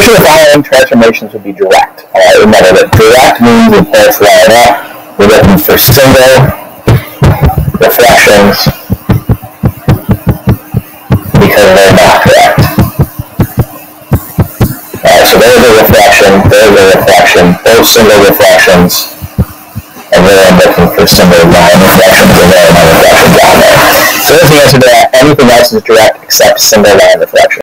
which of the following transformations would be direct? All right, remember that direct means in place line up. We're looking for single reflections because they're not direct. Alright, so there's a reflection, there's a reflection, both single reflections. And then I'm looking for single line reflections and then my reflection down there. So there's the answer to that. Anything else is direct except single line reflection.